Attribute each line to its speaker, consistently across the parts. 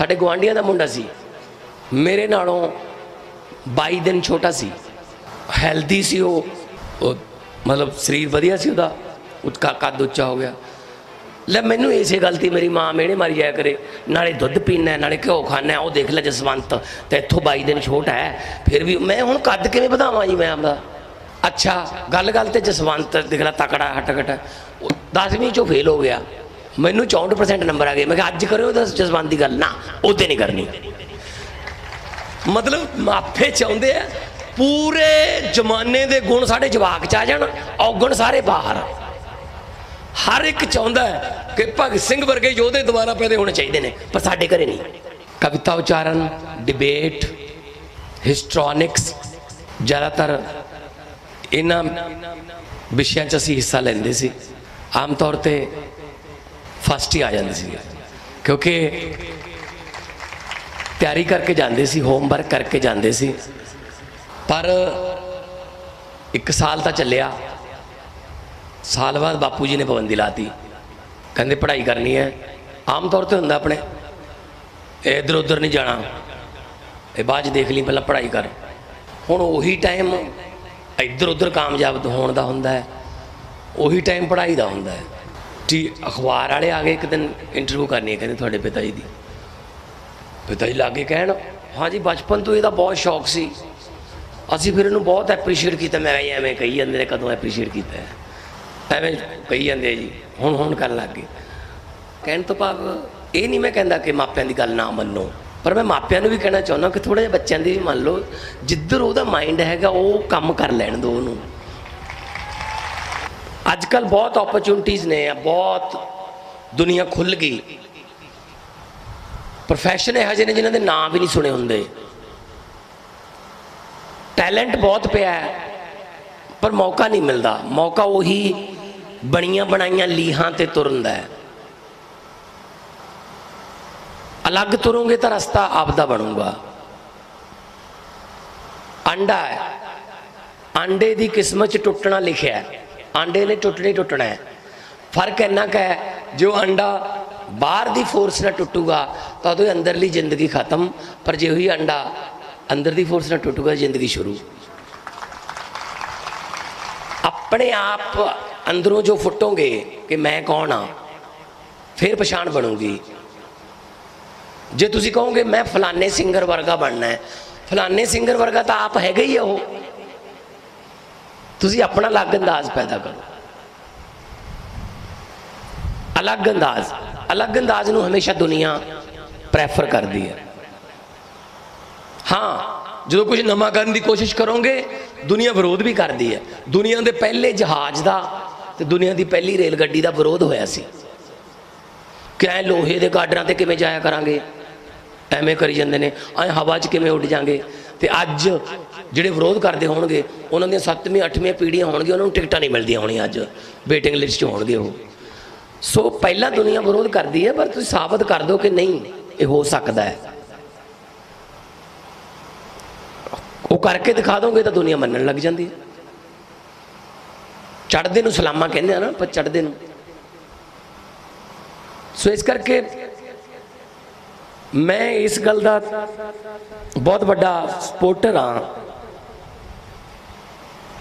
Speaker 1: ਸਾਡੇ ਗਵਾਂਢੀਆਂ ਦਾ ਮੁੰਡਾ ਸੀ। ਮੇਰੇ ਨਾਲੋਂ 22 ਦਿਨ ਛੋਟਾ ਸੀ। ਹੈਲਦੀ ਸੀ ਉਹ। ਮਤਲਬ ਸਰੀਰ ਵਧੀਆ ਸੀ ਉਹਦਾ। ਉਤਕਾ ਕੱਦ ਉੱਚਾ ਹੋ ਗਿਆ। ਲੈ ਮੈਨੂੰ ਇਸੇ ਗਲਤੀ ਮੇਰੀ ਮਾਂ ਮੇੜੇ ਮਾਰੀ ਜਾਇਆ ਕਰੇ। ਨਾਲੇ ਦੁੱਧ ਪੀਣਾ ਨਾਲੇ ਘਿਓ ਖਾਣਾ ਉਹ ਦੇਖ ਲੈ ਜਸਵੰਤ, ਤੇ ਇੱਥੋਂ 22 ਦਿਨ ਛੋਟਾ ਹੈ। ਫਿਰ ਵੀ ਮੈਂ ਹੁਣ ਕੱਦ ਕਿਵੇਂ ਵਧਾਵਾਂ ਜੀ ਮੈਂ ਆਪਦਾ? ਅੱਛਾ ਗੱਲ ਗੱਲ ਤੇ ਜਸਵੰਤ, ਦੇਖ ਲੈ ਤਕੜਾ ਹਟਕਟ। 10ਵੀਂ ਚੋਂ ਫੇਲ ਹੋ ਗਿਆ। ਮੈਨੂੰ 64% ਨੰਬਰ ਆ ਗਏ। ਮੈਂ ਕਿਹਾ, ਅੱਜ ਕਰਿਓ ਤਾਂ ਜਸਵੰਤ ਦੀ ਗੱਲ। ਨਾ, ਉਹਦੇ ਨਹੀਂ ਕਰਨੀ। ਮਤਲਬ ਮਾਫੇ ਚਾਹੁੰਦੇ ਆ, ਪੂਰੇ ਜ਼ਮਾਨੇ ਦੇ ਗੁਣ ਸਾਡੇ ਜਵਾਕ ਚ ਆ ਜਾਣ ਔਗਣ ਸਾਰੇ ਬਾਹਰ। ਹਰ ਇੱਕ ਚਾਹੁੰਦਾ ਕਿ ਭਗਤ ਸਿੰਘ ਵਰਗੇ ਯੋਧੇ ਦੁਬਾਰਾ ਪੈਦੇ ਹੋਣੇ ਚਾਹੀਦੇ ਨੇ, ਪਰ ਸਾਡੇ ਘਰੇ ਨਹੀਂ। ਕਵਿਤਾ ਉਚਾਰਨ ਡਿਬੇਟ ਹਿਸਟ੍ਰੋਨਿਕਸ ਜ਼ਿਆਦਾਤਰ ਇਹਨਾਂ ਵਿਸ਼ਿਆਂ 'ਚ ਅਸੀਂ ਹਿੱਸਾ ਲੈਂਦੇ ਸੀ। ਆਮ ਤੌਰ ਤੇ ਫਸਟ ਹੀ ਆ ਜਾਂਦੀ ਸੀ। ਕਿਉਂਕਿ ਤਿਆਰੀ ਕਰਕੇ ਜਾਂਦੇ ਸੀ ਹੋਮਵਰਕ ਕਰਕੇ ਜਾਂਦੇ ਸੀ। ਪਰ ਇੱਕ ਸਾਲ ਤਾਂ ਚੱਲਿਆ। ਸਾਲ ਬਾਅਦ ਬਾਪੂ ਜੀ ਨੇ ਪਾਬੰਦੀ ਲਾਤੀ। ਕਹਿੰਦੇ, ਪੜ੍ਹਾਈ ਕਰਨੀ ਹੈ। ਆਮ ਤੌਰ ਤੇ ਹੁੰਦਾ ਆਪਣੇ। ਇਧਰ ਉਧਰ ਨਹੀਂ ਜਾਣਾ। ਇਹ ਬਾਅਦ 'ਚ ਦੇਖ ਲਈ, ਪਹਿਲਾਂ ਪੜ੍ਹਾਈ ਕਰ। ਹੁਣ ਉਹੀ ਟਾਈਮ ਇੱਧਰ ਉੱਧਰ ਕਾਮਯਾਬ ਹੋਣ ਦਾ ਹੁੰਦਾ ਹੈ। ਉਹੀ ਟਾਈਮ ਪੜ੍ਹਾਈ ਦਾ ਹੁੰਦਾ ਹੈ। ਜੀ ਅਖਬਾਰ ਵਾਲੇ ਆ ਗਏ ਇੱਕ ਦਿਨ ਇੰਟਰਵਿਊ ਕਰਨੀ ਹੈ ਕਹਿੰਦੇ ਤੁਹਾਡੇ ਪਿਤਾ ਜੀ ਦੀ। ਪਿਤਾ ਜੀ ਲਾਗੇ ਕਹਿਣ ਹਾਂਜੀ ਬਚਪਨ ਤੋਂ ਇਹਦਾ ਬਹੁਤ ਸ਼ੌਕ ਸੀ। ਅਸੀਂ ਫਿਰ ਇਹਨੂੰ ਬਹੁਤ ਐਪਰੀਸ਼ੀਏਟ ਕੀਤਾ। ਮੈਂ ਕਿਹਾ ਐਵੇਂ ਕਹੀ ਜਾਂਦੇ ਨੇ, ਕਦੋਂ ਐਪਰੀਸ਼ੀਏਟ ਕੀਤਾ ਐਵੇਂ ਕਹੀ ਜਾਂਦੇ ਆ ਜੀ। ਹੁਣ ਹੁਣ ਕਰਨ ਲੱਗ ਗਏ। ਕਹਿਣ ਤੋਂ ਭਾਵ ਇਹ ਨਹੀਂ ਮੈਂ ਕਹਿੰਦਾ ਕਿ ਮਾਪਿਆਂ ਦੀ ਗੱਲ ਨਾ ਮੰਨੋ। ਪਰ ਮੈਂ ਮਾਪਿਆਂ ਨੂੰ ਵੀ ਕਹਿਣਾ ਚਾਹੁੰਦਾ ਕਿ ਥੋੜਾ ਜਿਹਾ ਬੱਚਿਆਂ ਦੀ ਵੀ ਮੰਨ ਲਓ, ਜਿੱਧਰ ਉਹਦਾ ਮਾਈਂਡ ਹੈਗਾ, ਉਹ ਕੰਮ ਕਰ ਲੈਣ ਦਿਓ ਉਹਨੂੰ। ਅੱਜ ਕੱਲ ਬਹੁਤ ਓਪਰਚੁਨਿਟੀਆਂ ਨੇ ਬਹੁਤ ਦੁਨੀਆ ਖੁੱਲ ਗਈ। ਪ੍ਰੋਫੈਸ਼ਨ ਇਹੋ ਜਿਹੇ ਨੇ ਜਿਨ੍ਹਾਂ ਦੇ ਨਾਂ ਵੀ ਨਹੀਂ ਸੁਣੇ ਹੁੰਦੇ। ਟੈਲੈਂਟ ਬਹੁਤ ਪਿਆ ਹੈ, ਪਰ ਮੌਕਾ ਨਹੀਂ ਮਿਲਦਾ। ਮੌਕਾ ਉਹੀ ਬਣੀਆਂ ਬਣਾਈਆਂ ਲੀਹਾਂ ਤੇ ਤੁਰਨ ਦਾ ਹੈ। ਅਲੱਗ ਤੁਰੋਗੇ ਤਾਂ ਰਸਤਾ ਆਪਦਾ ਬਣੂਗਾ। ਅੰਡਾ ਹੈ। ਅੰਡੇ ਦੀ ਕਿਸਮਤ ਚ ਟੁੱਟਣਾ ਲਿਖਿਆ ਹੈ। ਆਂਡੇ ਨੇ ਟੁੱਟਣੇ ਟੁੱਟਣਾ ਹੈ। ਫ਼ਰਕ ਇੰਨਾ ਕੁ ਹੈ, ਜੋ ਅੰਡਾ ਬਾਹਰ ਦੀ ਫੋਰਸ ਨਾਲ ਟੁੱਟੂਗਾ, ਤਾਂ ਉਹਦੇ ਅੰਦਰਲੀ ਜ਼ਿੰਦਗੀ ਖਤਮ। ਪਰ ਜੇ ਉਹੀ ਅੰਡਾ ਅੰਦਰ ਦੀ ਫੋਰਸ ਨਾਲ ਟੁੱਟੂਗਾ, ਜ਼ਿੰਦਗੀ ਸ਼ੁਰੂ। ਆਪਣੇ ਆਪ ਅੰਦਰੋਂ ਜੋ ਫੁੱਟੋਗੇ ਕਿ ਮੈਂ ਕੌਣ ਆ ਫਿਰ ਪਛਾਣ ਬਣੂਗੀ। ਜੇ ਤੁਸੀਂ ਕਹੋਗੇ, ਮੈਂ ਫਲਾਣੇ ਸਿੰਗਰ ਵਰਗਾ ਬਣਨਾ ਹੈ, ਫਲਾਣੇ ਸਿੰਗਰ ਵਰਗਾ ਤਾਂ ਆਪ ਹੈਗਾ ਹੀ ਆ ਉਹ। ਤੁਸੀਂ ਆਪਣਾ ਅਲੱਗ ਅੰਦਾਜ਼ ਪੈਦਾ ਕਰੋ। ਅਲੱਗ ਅੰਦਾਜ਼ ਅਲੱਗ ਅੰਦਾਜ਼ ਨੂੰ ਹਮੇਸ਼ਾ ਦੁਨੀਆ ਪ੍ਰੈਫਰ ਕਰਦੀ ਹੈ। ਹਾਂ, ਜਦੋਂ ਕੁਝ ਨਵਾਂ ਕਰਨ ਦੀ ਕੋਸ਼ਿਸ਼ ਕਰੋਗੇ, ਦੁਨੀਆ ਵਿਰੋਧ ਵੀ ਕਰਦੀ ਹੈ। ਦੁਨੀਆ ਦੇ ਪਹਿਲੇ ਜਹਾਜ਼ ਦਾ ਤੇ ਦੁਨੀਆ ਦੀ ਪਹਿਲੀ ਰੇਲ ਗੱਡੀ ਦਾ ਵਿਰੋਧ ਹੋਇਆ ਸੀ। ਕਿ ਐ ਲੋਹੇ ਦੇ ਗਾਡਰਾਂ ਤੇ ਕਿਵੇਂ ਜਾਇਆ ਕਰਾਂਗੇ? ਐਵੇਂ ਕਰੀ ਜਾਂਦੇ ਨੇ, ਐ ਹਵਾ 'ਚ ਕਿਵੇਂ ਉੱਡ ਜਾਾਂਗੇ? ਤੇ ਅੱਜ ਜਿਹੜੇ ਵਿਰੋਧ ਕਰਦੇ ਹੋਣਗੇ, ਉਹਨਾਂ ਦੀਆਂ 7ਵੀਂ 8ਵੀਂ ਪੀੜ੍ਹੀਆਂ ਹੋਣਗੀਆਂ, ਉਹਨਾਂ ਨੂੰ ਟਿਕਟਾਂ ਨਹੀਂ ਮਿਲਦੀਆਂ ਹੋਣੀਆਂ ਅੱਜ। ਵੇਟਿੰਗ ਲਿਸਟ 'ਚ ਹੋਣਗੇ ਉਹ। ਸੋ ਪਹਿਲਾਂ ਦੁਨੀਆ ਵਿਰੋਧ ਕਰਦੀ ਹੈ, ਪਰ ਤੁਸੀਂ ਸਾਬਤ ਕਰ ਦਿਓ ਕਿ ਨਹੀਂ, ਇਹ ਹੋ ਸਕਦਾ ਹੈ। ਉਹ ਕਰਕੇ ਦਿਖਾ ਦੋਗੇ ਤਾਂ ਦੁਨੀਆ ਮੰਨਣ ਲੱਗ ਜਾਂਦੀ ਹੈ। ਚੜਦੇ ਨੂੰ ਸਲਾਮਾ ਕਹਿੰਦੇ ਆ ਨਾ ਪਰ ਚੜਦੇ ਨੂੰ। ਸੋ ਇਸ ਕਰਕੇ ਮੈਂ ਇਸ ਗੱਲ ਦਾ ਬਹੁਤ ਵੱਡਾ ਸਪੋਰਟਰ ਹਾਂ।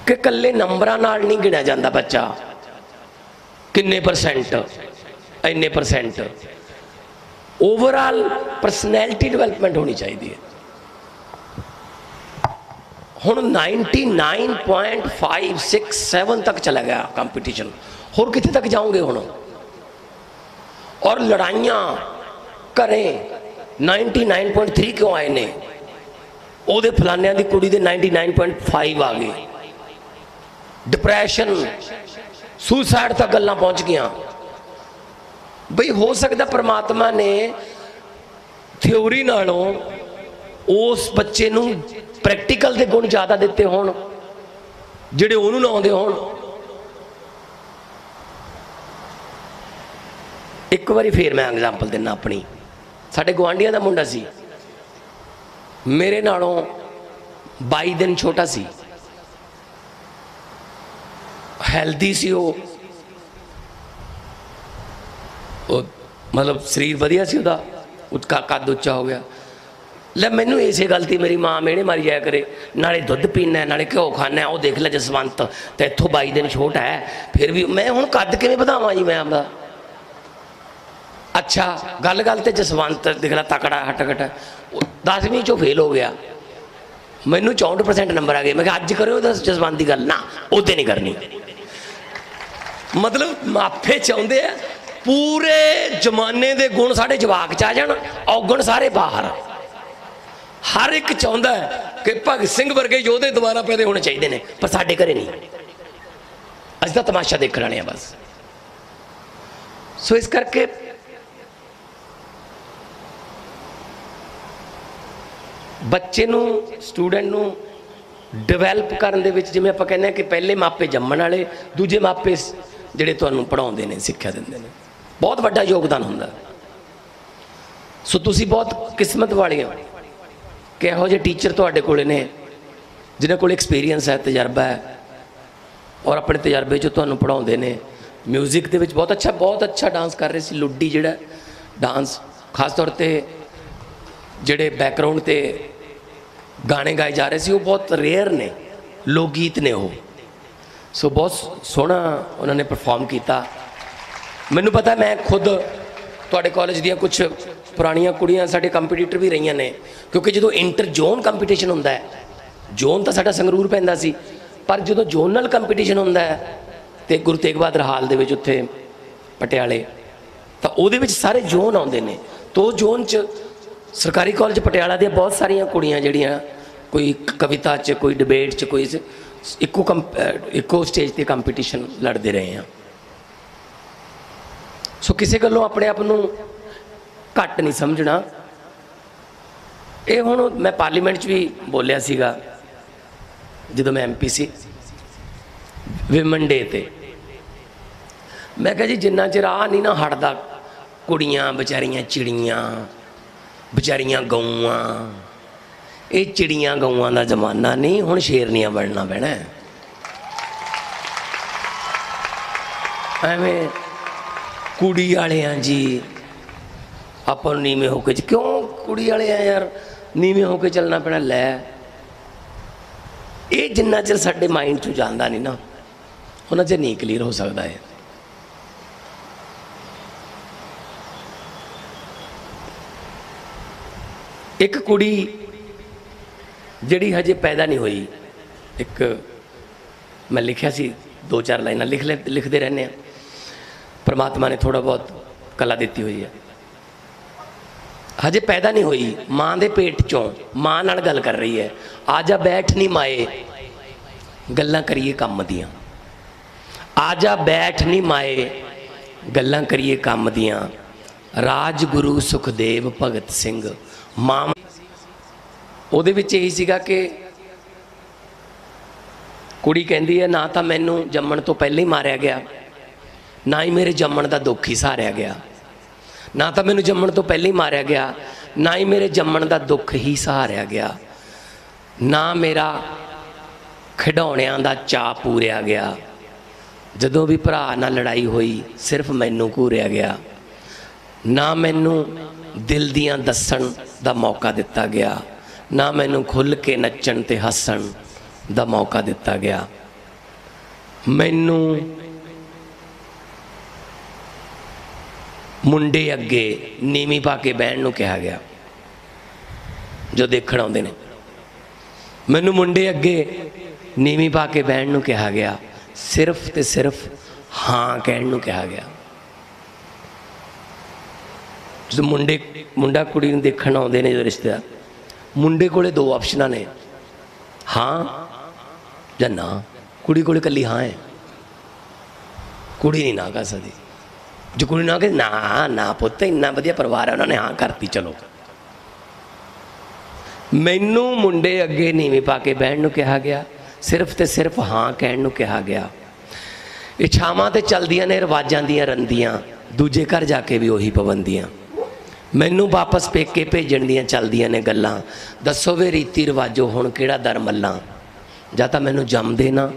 Speaker 1: ਕਿ ਕੱਲੇ ਨੰਬਰਾਂ ਨਾਲ ਨਹੀਂ ਗਿਣਿਆ ਜਾਂਦਾ ਬੱਚਾ। ਕਿੰਨੇ ਪਰਸੈਂਟ ਇੰਨੇ ਪਰਸੈਂਟ ਓਵਰਆਲ ਪਰਸਨੈਲਿਟੀ ਡਿਵੈਲਪਮੈਂਟ ਹੋਣੀ ਚਾਹੀਦੀ ਹੈ। ਹੁਣ 99.567 ਤੱਕ ਚਲਾ ਗਿਆ ਕੰਪੀਟੀਸ਼ਨ ਹੋਰ ਕਿੱਥੇ ਤੱਕ ਜਾਓਗੇ ਹੁਣ? ਔਰ ਲੜਾਈਆਂ ਕਰੇ 99.3 ਕਿਉਂ ਆਏ ਨੇ? ਉਹਦੇ ਫਲਾਨਿਆਂ ਦੀ ਕੁੜੀ ਦੇ 99.5 ਆ ਗਏ। ਡਿਪਰੈਸ਼ਨ ਸੁਸਾਈਡ ਤੱਕ ਗੱਲਾਂ ਪਹੁੰਚ ਗਈਆਂ। ਬਈ ਹੋ ਸਕਦਾ ਪ੍ਰਮਾਤਮਾ ਨੇ ਥਿਉਰੀ ਨਾਲੋਂ ਉਸ ਬੱਚੇ ਨੂੰ ਪ੍ਰੈਕਟੀਕਲ ਦੇ ਗੁਣ ਜ਼ਿਆਦਾ ਦਿੱਤੇ ਹੋਣ, ਜਿਹੜੇ ਉਹਨੂੰ ਨਾ ਆਉਂਦੇ ਹੋਣ। ਇੱਕ ਵਾਰੀ ਫੇਰ ਮੈਂ ਐਗਜ਼ਾਮਪਲ ਦਿੰਨਾ ਆਪਣੀ। ਸਾਡੇ ਗਵਾਂਢੀਆਂ ਦਾ ਮੁੰਡਾ ਸੀ। ਮੇਰੇ ਨਾਲੋਂ 22 ਦਿਨ ਛੋਟਾ ਸੀ। ਹੈਲਦੀ ਸੀ ਉਹ ਉਹ ਮਤਲਬ ਸਰੀਰ ਵਧੀਆ ਸੀ ਉਹਦਾ ਉਤਕਾ ਕੱਦ ਉੱਚਾ ਹੋ ਗਿਆ ਲੈ ਮੈਨੂੰ ਇਸੇ ਗਲਤੀ ਮੇਰੀ ਮਾਂ ਮੇਨੇ ਮਾਰੀ ਜਾਇਆ ਕਰੇ ਨਾਲੇ ਦੁੱਧ ਪੀਣਾ ਨਾਲੇ ਘਿਓ ਖਾਣਾ ਉਹ ਦੇਖ ਲੈ ਜਸਵੰਤ ਤੇ ਇੱਥੋਂ 22 ਦਿਨ ਛੋਟ ਹੈ ਫਿਰ ਵੀ ਮੈਂ ਹੁਣ ਕੱਦ ਕਿਵੇਂ ਵਧਾਵਾਂ ਜੀ ਮੈਂ ਆਪਦਾ ਅੱਛਾ ਗੱਲ ਗੱਲ ਤੇ ਜਸਵੰਤ ਦੇਖ ਲੈ ਤਕੜਾ ਹਟਕਟ 10ਵੀਂ ਚੋਂ ਫੇਲ ਹੋ ਗਿਆ ਮੈਨੂੰ 64% ਨੰਬਰ ਆ ਗਏ ਮੈਂ ਕਿਹਾ ਅੱਜ ਕਰਿਓ ਤਾਂ ਜਸਵੰਤ ਦੀ ਗੱਲ ਨਾ ਉਹਦੇ ਨਹੀਂ ਕਰਨੀ ਮਤਲਬ ਮਾਪੇ ਚਾਹੁੰਦੇ ਆ, ਪੂਰੇ ਜ਼ਮਾਨੇ ਦੇ ਗੁਣ ਸਾਡੇ ਜਵਾਕ ਚ ਆ ਜਾਣ, ਔਗਣ ਸਾਰੇ ਬਾਹਰ। ਹਰ ਇੱਕ ਚਾਹੁੰਦਾ ਹੈ ਕਿ ਭਗਤ ਸਿੰਘ ਵਰਗੇ ਯੋਧੇ ਦੁਬਾਰਾ ਪੈਦੇ ਹੋਣੇ ਚਾਹੀਦੇ ਨੇ, ਪਰ ਸਾਡੇ ਘਰੇ ਨਹੀਂ। ਅਸੀਂ ਤਾਂ ਤਮਾਸ਼ਾ ਦੇਖਣ ਵਾਲੇ ਆ ਬਸ। ਸੋ ਇਸ ਕਰਕੇ ਬੱਚੇ ਨੂੰ, ਸਟੂਡੈਂਟ ਨੂੰ ਡਿਵੈਲਪ ਕਰਨ ਦੇ ਵਿੱਚ ਜਿਵੇਂ ਆਪਾਂ ਕਹਿੰਦੇ ਆ ਕਿ ਪਹਿਲੇ ਮਾਪੇ ਜੰਮਣ ਵਾਲੇ, ਦੂਜੇ ਮਾਪੇ ਜਿਹੜੇ ਤੁਹਾਨੂੰ ਪੜਾਉਂਦੇ ਨੇ, ਸਿੱਖਿਆ ਦਿੰਦੇ ਨੇ। ਬਹੁਤ ਵੱਡਾ ਯੋਗਦਾਨ ਹੁੰਦਾ। ਸੋ ਤੁਸੀਂ ਬਹੁਤ ਕਿਸਮਤ ਵਾਲੇ ਹੋ। ਕਿ ਇਹੋ ਜਿਹੇ ਟੀਚਰ ਤੁਹਾਡੇ ਕੋਲੇ ਨੇ, ਜਿਨ੍ਹਾਂ ਕੋਲ ਐਕਸਪੀਰੀਅੰਸ ਹੈ, ਤਜਰਬਾ ਹੈ, ਔਰ ਆਪਣੇ ਤਜਰਬੇ 'ਚ ਤੁਹਾਨੂੰ ਪੜਾਉਂਦੇ ਨੇ। 뮤직 ਦੇ ਵਿੱਚ ਬਹੁਤ ਅੱਛਾ ਬਹੁਤ ਅੱਛਾ ਡਾਂਸ ਕਰ ਰਹੇ ਸੀ। ਲੁੱਡੀ ਜਿਹੜਾ ਡਾਂਸ ਖਾਸ ਤੌਰ ਤੇ ਜਿਹੜੇ ਬੈਕਗ੍ਰਾਉਂਡ ਤੇ ਗਾਣੇ ਗਾਏ ਜਾ ਰਹੇ ਸੀ, ਉਹ ਬਹੁਤ ਰੇਅਰ ਨੇ। ਲੋਕ ਗੀਤ ਨੇ ਉਹ। ਸੋ ਬਹੁਤ ਸੋਹਣਾ ਉਹਨਾਂ ਨੇ ਪਰਫਾਰਮ ਕੀਤਾ। ਮੈਨੂੰ ਪਤਾ ਮੈਂ ਖੁਦ ਤੁਹਾਡੇ ਕਾਲਜ ਦੀਆਂ ਕੁਝ ਪੁਰਾਣੀਆਂ ਕੁੜੀਆਂ ਸਾਡੇ ਕੰਪੀਟੀਟਰ ਵੀ ਰਹੀਆਂ ਨੇ, ਕਿਉਂਕਿ ਜਦੋਂ ਇੰਟਰ ਜ਼ੋਨ ਕੰਪੀਟੀਸ਼ਨ ਹੁੰਦਾ ਹੈ, ਜ਼ੋਨ ਤਾਂ ਸਾਡਾ ਸੰਗਰੂਰ ਪੈਂਦਾ ਸੀ, ਪਰ ਜਦੋਂ ਜ਼ੋਨਲ ਕੰਪੀਟੀਸ਼ਨ ਹੁੰਦਾ ਹੈ, ਤੇ ਗੁਰੂ ਤੇਗ ਬਹਾਦਰ ਹਾਲ ਦੇ ਵਿੱਚ ਉੱਥੇ ਪਟਿਆਲੇ, ਤਾਂ ਉਹਦੇ ਵਿੱਚ ਸਾਰੇ ਜ਼ੋਨ ਆਉਂਦੇ ਨੇ। ਤੋ ਜ਼ੋਨ 'ਚ ਸਰਕਾਰੀ ਕਾਲਜ ਪਟਿਆਲਾ ਦੀਆਂ ਬਹੁਤ ਸਾਰੀਆਂ ਕੁੜੀਆਂ ਜਿਹੜੀਆਂ, ਕੋਈ ਕਵਿਤਾ 'ਚ, ਕੋਈ ਡਿਬੇਟ 'ਚ, ਕੋਈ ਸ- ਇੱਕੋ ਕੰਪ- ਇੱਕੋ ਸਟੇਜ ਤੇ ਕੰਪੀਟੀਸ਼ਨ ਲੜਦੇ ਰਹੇ ਆ ਸੋ ਕਿਸੇ ਗੱਲੋਂ ਆਪਣੇ ਆਪ ਨੂੰ ਘੱਟ ਨਹੀਂ ਸਮਝਣਾ। ਇਹ ਹੁਣ ਮੈਂ ਪਾਰਲੀਮੈਂਟ 'ਚ ਵੀ ਬੋਲਿਆ ਸੀਗਾ, ਜਦੋਂ ਮੈਂ ਐਮਪੀ ਸੀ ਵਿਮਨ ਡੇ ਤੇ। ਮੈਂ ਕਿਹਾ ਜੀ, ਜਿੰਨਾ ਚਿਰ ਆ ਨਹੀਂ ਨਾ ਹਟਦਾ, ਕੁੜੀਆਂ, ਵਿਚਾਰੀਆਂ ਚਿੜੀਆਂ, ਵਿਚਾਰੀਆਂ ਗਊਆਂ ਇਹ ਚਿੜੀਆਂ ਗਊਆਂ ਦਾ ਜ਼ਮਾਨਾ ਨਹੀਂ, ਹੁਣ ਸ਼ੇਰਨੀਆਂ ਬਣਨਾ ਪੈਣਾ। ਐਵੇਂ ਕੁੜੀ ਵਾਲਿਆਂ ਜੀ, ਆਪਾਂ ਨੂੰ ਨੀਵੇਂ ਹੋ ਕੇ ਕਿਉਂ ਕੁੜੀ ਵਾਲੇ ਆ ਯਾਰ, ਨੀਵੇਂ ਹੋ ਕੇ ਚੱਲਣਾ ਪੈਣਾ, ਲੈ। ਇਹ ਜਿੰਨਾ ਚਿਰ ਸਾਡੇ ਮਾਈਂਡ ਚੋਂ ਜਾਂਦਾ ਨਹੀਂ ਨਾ, ਉਹਨਾਂ ਚਿਰ ਨਹੀਂ ਕਲੀਅਰ ਹੋ ਸਕਦਾ ਹੈ ਇੱਕ ਕੁੜੀ ਜਿਹੜੀ ਹਜੇ ਪੈਦਾ ਨਹੀਂ ਹੋਈ, ਇੱਕ ਮੈਂ ਲਿਖਿਆ ਸੀ, ਦੋ ਚਾਰ ਲਾਈਨਾਂ ਲਿਖ ਲੈ, ਲਿਖਦੇ ਰਹਿੰਦੇ ਆ ਪਰਮਾਤਮਾ ਨੇ ਥੋੜਾ ਬਹੁਤ ਕਲਾ ਦਿੱਤੀ ਹੋਈ ਹੈ। ਹਜੇ ਪੈਦਾ ਨਹੀਂ ਹੋਈ, ਮਾਂ ਦੇ ਪੇਟ ਚੋਂ ਮਾਂ ਨਾਲ ਗੱਲ ਕਰ ਰਹੀ ਹੈ। ਆ ਜਾ ਬੈਠ ਨਹੀਂ ਮਾਏ, ਗੱਲਾਂ ਕਰੀਏ ਕੰਮ ਦੀਆਂ। ਆ ਜਾ ਬੈਠ ਨਹੀਂ ਮਾਏ, ਗੱਲਾਂ ਕਰੀਏ ਕੰਮ ਦੀਆਂ। ਰਾਜਗੁਰੂ ਸੁਖਦੇਵ ਭਗਤ ਸਿੰਘ, ਮਾਂ ਉਹਦੇ ਵਿੱਚ ਇਹੀ ਸੀਗਾ ਕਿ ਕੁੜੀ ਕਹਿੰਦੀ ਹੈ, ਨਾ ਤਾਂ ਮੈਨੂੰ ਜੰਮਣ ਤੋਂ ਪਹਿਲਾਂ ਹੀ ਮਾਰਿਆ ਗਿਆ। ਨਾ ਹੀ ਮੇਰੇ ਜੰਮਣ ਦਾ ਦੁੱਖ ਹੀ ਸਹਾਰਿਆ ਗਿਆ। ਨਾ ਤਾਂ ਮੈਨੂੰ ਜੰਮਣ ਤੋਂ ਪਹਿਲਾਂ ਹੀ ਮਾਰਿਆ ਗਿਆ, ਨਾ ਹੀ ਮੇਰੇ ਜੰਮਣ ਦਾ ਦੁੱਖ ਹੀ ਸਹਾਰਿਆ ਗਿਆ। ਨਾ ਮੇਰਾ ਖਿਡੌਣਿਆਂ ਦਾ ਚਾਅ ਪੂਰਿਆ ਗਿਆ। ਜਦੋਂ ਵੀ ਭਰਾ ਨਾਲ ਲੜਾਈ ਹੋਈ, ਸਿਰਫ ਮੈਨੂੰ ਘੂਰਿਆ ਗਿਆ। ਨਾ ਮੈਨੂੰ ਦਿਲ ਦੀਆਂ ਦੱਸਣ ਦਾ ਮੌਕਾ ਦਿੱਤਾ ਗਿਆ। ਨਾ ਮੈਨੂੰ ਖੁੱਲ ਕੇ ਨੱਚਣ ਤੇ ਹੱਸਣ ਦਾ ਮੌਕਾ ਦਿੱਤਾ ਗਿਆ। ਮੈਨੂੰ ਮੁੰਡੇ ਅੱਗੇ ਨੀਵੀਂ ਪਾ ਕੇ ਬਹਿਣ ਨੂੰ ਕਿਹਾ ਗਿਆ, ਜੋ ਦੇਖਣ ਆਉਂਦੇ ਨੇ। ਮੈਨੂੰ ਮੁੰਡੇ ਅੱਗੇ ਨੀਵੀਂ ਪਾ ਕੇ ਬਹਿਣ ਨੂੰ ਕਿਹਾ ਗਿਆ, ਸਿਰਫ ਤੇ ਸਿਰਫ ਹਾਂ ਕਹਿਣ ਨੂੰ ਕਿਹਾ ਗਿਆ। ਜਦੋਂ ਮੁੰਡੇ, ਮੁੰਡਾ ਕੁੜੀ ਨੂੰ ਦੇਖਣ ਆਉਂਦੇ ਨੇ ਜੋ ਰਿਸ਼ਤੇਦਾਰ ਮੁੰਡੇ ਕੋਲੇ ਦੋ ਆਪਸ਼ਨਾਂ ਨੇ। ਹਾਂ ਜਾਂ ਨਾ। ਕੁੜੀ ਕੋਲੇ ਕੱਲੀ ਹਾਂ ਹੈ। ਕੁੜੀ ਨਹੀਂ ਨਾ ਕਰ ਸਕਦੀ। ਜੇ ਕੁੜੀ ਨਾ ਕਹੇ, ਨਾ ਨਾ ਪੁੱਤ, ਇੰਨਾ ਵਧੀਆ ਪਰਿਵਾਰ ਹੈ, ਉਹਨਾਂ ਨੇ ਹਾਂ ਕਰਤੀ, ਚਲੋ। ਮੈਨੂੰ ਮੁੰਡੇ ਅੱਗੇ ਨੀਵੇਂ ਪਾ ਕੇ ਬਹਿਣ ਨੂੰ ਕਿਹਾ ਗਿਆ। ਸਿਰਫ ਤੇ ਸਿਰਫ ਹਾਂ ਕਹਿਣ ਨੂੰ ਕਿਹਾ ਗਿਆ। ਇਛਾਵਾਂ ਤੇ ਚਲਦੀਆਂ ਨੇ, ਰਵਾਜਾਂ ਦੀਆਂ ਰੰਦੀਆਂ। ਦੂਜੇ ਘਰ ਜਾ ਕੇ ਵੀ ਉਹੀ ਪਾਬੰਦੀਆਂ। ਮੈਨੂੰ ਵਾਪਸ ਪੇਕੇ ਭੇਜਣ ਦੀਆਂ ਚੱਲਦੀਆਂ ਨੇ ਗੱਲਾਂ। ਦੱਸੋ ਵੇ ਰੀਤੀ ਰਿਵਾਜੋ ਹੁਣ ਕਿਹੜਾ ਦਰ ਮੱਲਾਂ ਜਾਂ ਤਾਂ ਮੈਨੂੰ ਜੰਮਦੇ ਨਾ,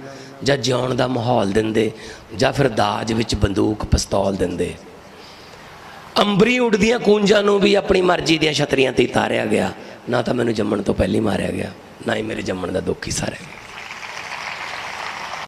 Speaker 1: ਜਾਂ ਜਿਉਣ ਦਾ ਮਾਹੌਲ ਦਿੰਦੇ, ਜਾਂ ਫਿਰ ਦਾਜ ਵਿੱਚ ਬੰਦੂਕ, ਪਿਸਤੌਲ ਦਿੰਦੇ। ਅੰਬਰੀ ਉੱਡਦੀਆਂ ਕੂੰਜਾਂ ਨੂੰ ਵੀ ਆਪਣੀ ਮਰਜ਼ੀ ਦੀਆਂ ਛਤਰੀਆਂ ਤੇ ਹੀ ਤਾਰਿਆ ਗਿਆ। ਨਾ ਤਾਂ ਮੈਨੂੰ ਜੰਮਣ ਤੋਂ ਪਹਿਲੀ ਮਾਰਿਆ ਗਿਆ, ਨਾ ਹੀ ਮੇਰੇ ਜੰਮਣ ਦਾ ਦੁੱਖ ਹੀ ਸਾਰਿਆ ਗਿਆ।